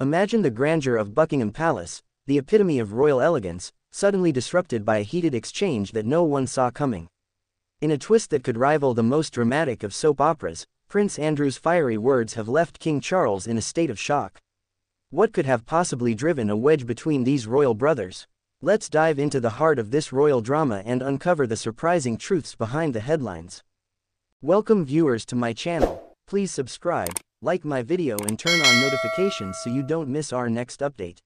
Imagine the grandeur of Buckingham Palace, the epitome of royal elegance, suddenly disrupted by a heated exchange that no one saw coming. In a twist that could rival the most dramatic of soap operas, Prince Andrew's fiery words have left King Charles in a state of shock. What could have possibly driven a wedge between these royal brothers? Let's dive into the heart of this royal drama and uncover the surprising truths behind the headlines. Welcome viewers to my channel, please subscribe, like my video and turn on notifications so you don't miss our next update.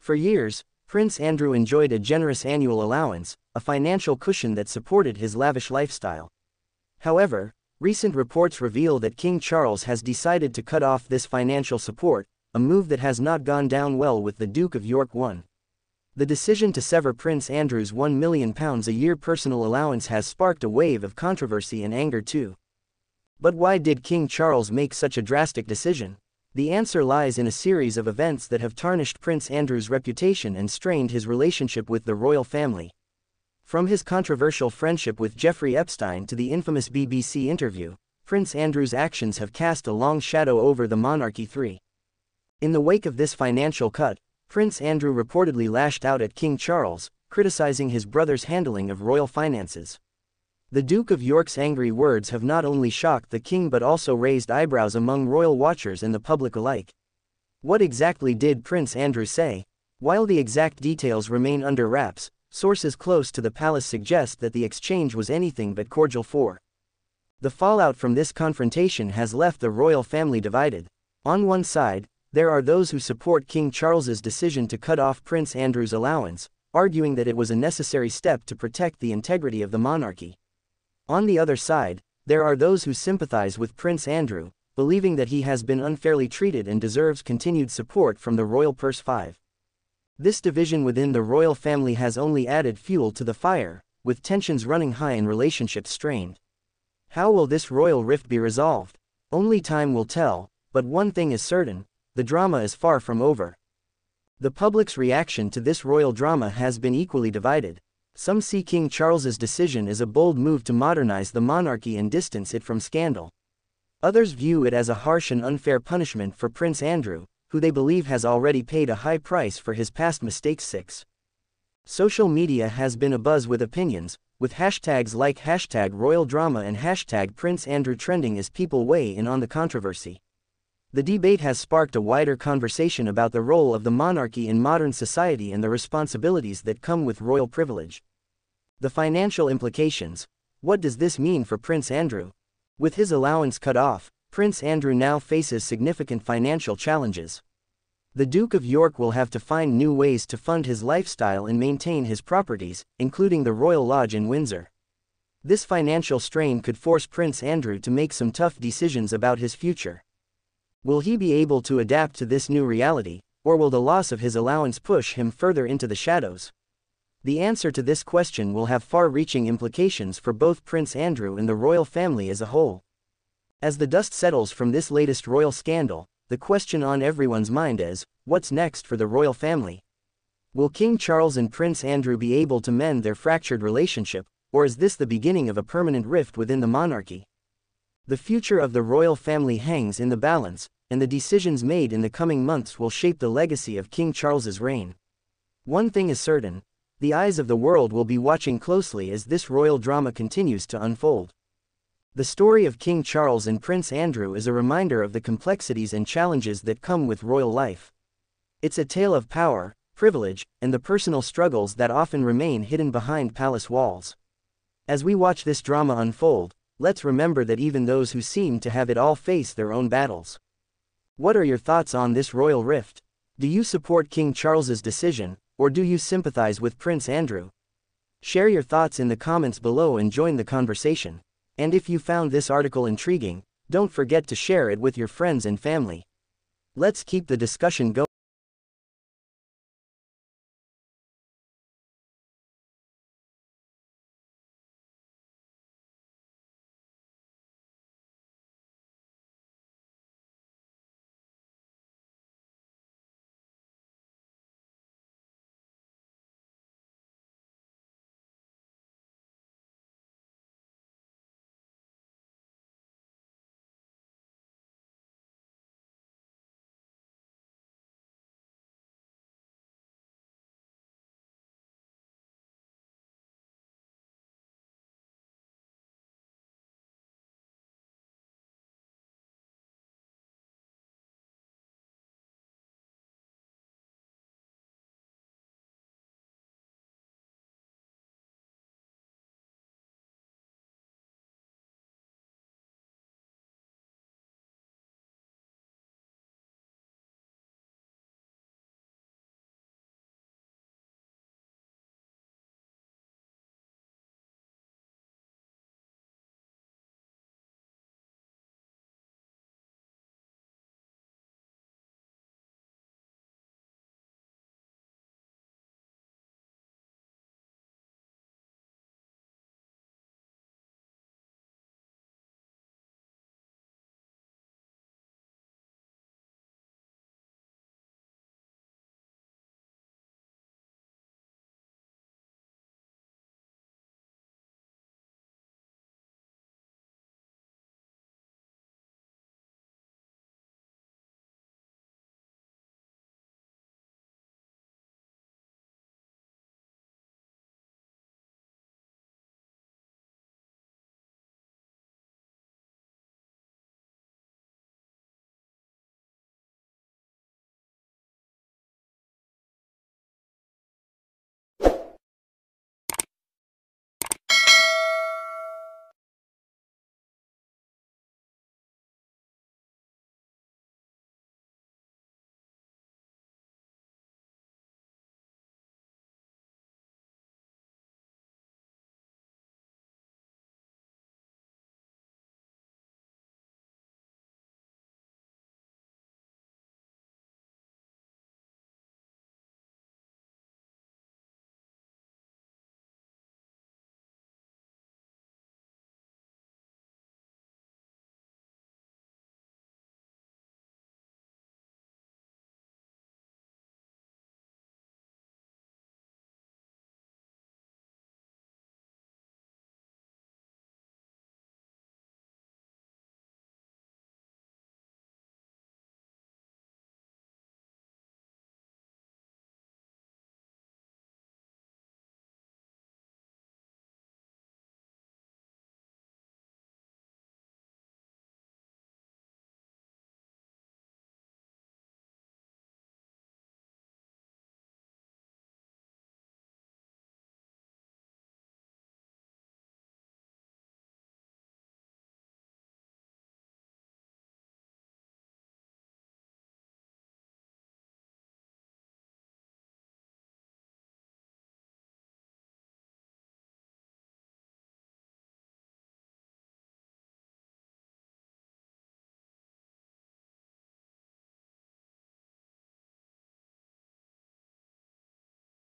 For years, Prince Andrew enjoyed a generous annual allowance, a financial cushion that supported his lavish lifestyle. However, recent reports reveal that King Charles has decided to cut off this financial support, a move that has not gone down well with the Duke of York one. The decision to sever Prince Andrew's £1 million a year personal allowance has sparked a wave of controversy and anger too. But why did King Charles make such a drastic decision? The answer lies in a series of events that have tarnished Prince Andrew's reputation and strained his relationship with the royal family. From his controversial friendship with Jeffrey Epstein to the infamous BBC interview, Prince Andrew's actions have cast a long shadow over the monarchy. 3. In the wake of this financial cut, Prince Andrew reportedly lashed out at King Charles, criticizing his brother's handling of royal finances. The Duke of York's angry words have not only shocked the king but also raised eyebrows among royal watchers and the public alike. What exactly did Prince Andrew say? While the exact details remain under wraps, sources close to the palace suggest that the exchange was anything but cordial for. The fallout from this confrontation has left the royal family divided. On one side, there are those who support King Charles's decision to cut off Prince Andrew's allowance, arguing that it was a necessary step to protect the integrity of the monarchy. On the other side, there are those who sympathize with Prince Andrew, believing that he has been unfairly treated and deserves continued support from the royal purse 5. This division within the royal family has only added fuel to the fire, with tensions running high and relationships strained. How will this royal rift be resolved? Only time will tell, but one thing is certain, the drama is far from over. The public's reaction to this royal drama has been equally divided. Some see King Charles's decision as a bold move to modernize the monarchy and distance it from scandal. Others view it as a harsh and unfair punishment for Prince Andrew, who they believe has already paid a high price for his past mistakes. 6. Social media has been abuzz with opinions, with hashtags like hashtag royal drama and hashtag Prince Andrew trending as people weigh in on the controversy. The debate has sparked a wider conversation about the role of the monarchy in modern society and the responsibilities that come with royal privilege. The financial implications. What does this mean for Prince Andrew? With his allowance cut off, Prince Andrew now faces significant financial challenges. The Duke of York will have to find new ways to fund his lifestyle and maintain his properties, including the Royal Lodge in Windsor. This financial strain could force Prince Andrew to make some tough decisions about his future. Will he be able to adapt to this new reality, or will the loss of his allowance push him further into the shadows? The answer to this question will have far-reaching implications for both Prince Andrew and the royal family as a whole. As the dust settles from this latest royal scandal, the question on everyone's mind is, what's next for the royal family? Will King Charles and Prince Andrew be able to mend their fractured relationship, or is this the beginning of a permanent rift within the monarchy? The future of the royal family hangs in the balance, and the decisions made in the coming months will shape the legacy of King Charles's reign. One thing is certain, the eyes of the world will be watching closely as this royal drama continues to unfold. The story of King Charles and Prince Andrew is a reminder of the complexities and challenges that come with royal life. It's a tale of power, privilege, and the personal struggles that often remain hidden behind palace walls. As we watch this drama unfold, let's remember that even those who seem to have it all face their own battles. What are your thoughts on this royal rift? Do you support King Charles's decision, or do you sympathize with Prince Andrew? Share your thoughts in the comments below and join the conversation. And if you found this article intriguing, don't forget to share it with your friends and family. Let's keep the discussion going.